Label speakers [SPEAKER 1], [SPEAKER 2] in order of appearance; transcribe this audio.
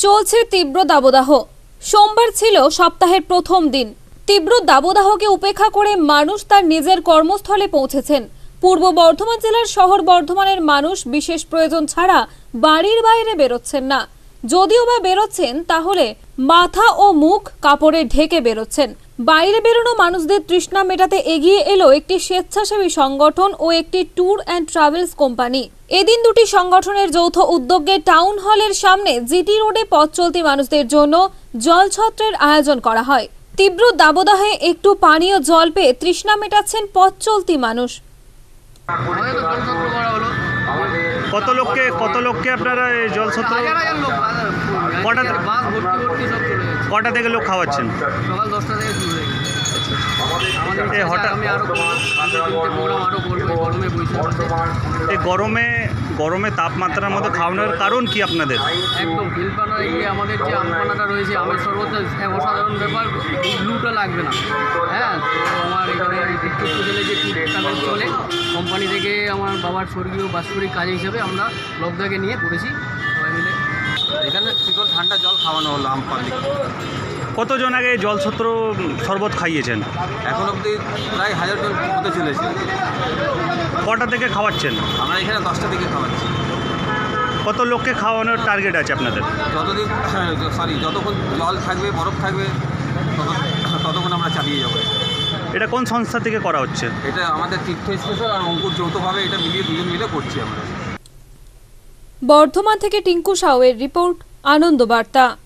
[SPEAKER 1] চলছে তীব্র দাবদাহ। সোমবার ছিল সপ্তাহের প্রথম দিন। তীব্র দাবদাহকে উপেক্ষা করে মানুষ তার নিজের কর্মস্থলে পৌঁছেছেন। পূর্ব বর্ধমান জেলার শহর বর্ধমানের মানুষ বিশেষ প্রয়োজন ছাড়া বাড়ির বাইরে বেরোচ্ছেন না। যদিও বা বেরোচ্ছেন, তাহলে মাথা ও মুখ কাপড়ে ঢেকে বেরোচ্ছেন। বাইরে বেরোনো মানুষদের তৃষ্ণা মেটাতে এগিয়ে এলো একটি স্বেচ্ছাসেবী সংগঠন ও একটি ট্যুর অ্যান্ড ট্রাভেলস কোম্পানি। এদিন দুটি সংগঠনের যৌথ উদ্যোগে টাউন হলের সামনে জিটি রোডে পথ চলতি মানুষদের জন্য জলছত্রের আয়োজন করা হয়। তীব্র দাবদাহে একটু পানীয় জল পেয়ে তৃষ্ণা মেটাচ্ছেন পথ চলতি মানুষ।
[SPEAKER 2] কত লোককে কত লোককে আপনারা এই জল সত্র কটা- কটা থেকে লোক খাওয়াচ্ছেন?
[SPEAKER 3] সকাল দশটা থেকে শুরু হয়ে গেছে।
[SPEAKER 2] এ হঠাৎ-
[SPEAKER 3] আমি আরও আরও করব। এই গরমে
[SPEAKER 2] এই গরমে তাপমাত্রার মধ্যে খাওয়ানোর কারণ কি আপনাদের?
[SPEAKER 3] একদম, বিলপানা গিয়ে আমাদের যে আমপানাটা রয়েছে, আমের শরবত অসাধারণ ব্যাপার ব্লুটা লাগবে না। হ্যাঁ আমার এখানে জেলে যে চলে কোম্পানি থেকে আমার বাবার স্বর্গীয় বাৎসরিক কাজ হিসেবে আমরা লব্ধাকে নিয়ে করেছি সবাই মিলে।
[SPEAKER 4] এখানে শীতল ঠান্ডা জল খাওয়ানো হলো আম পাবলিক।
[SPEAKER 2] কতজন আগে জল সত্র শরবত খাইয়েছেন?
[SPEAKER 4] এখন অবধি প্রায় হাজার জন হতে চলেছে।
[SPEAKER 2] কটা থেকে খাওয়াচ্ছেন?
[SPEAKER 4] আমরা এখানে দশটা থেকে খাওয়াচ্ছি।
[SPEAKER 2] কত লোককে খাওয়ানোর টার্গেট আছে আপনাদের?
[SPEAKER 4] যতদিন সরি যতক্ষণ জল থাকবে বরফ থাকবে তত- ততক্ষণ আমরা চালিয়ে যাব।
[SPEAKER 2] এটা কোন সংস্থা থেকে করা হচ্ছে?
[SPEAKER 4] এটা আমাদের তীর্থ স্পেশাল আর অঙ্কুর যৌথভাবে এটা মিলিয়ে দুজন মিলে করছি আমরা।
[SPEAKER 1] বর্ধমান থেকে টিঙ্কু সাউয়ের রিপোর্ট আনন্দ বার্তা।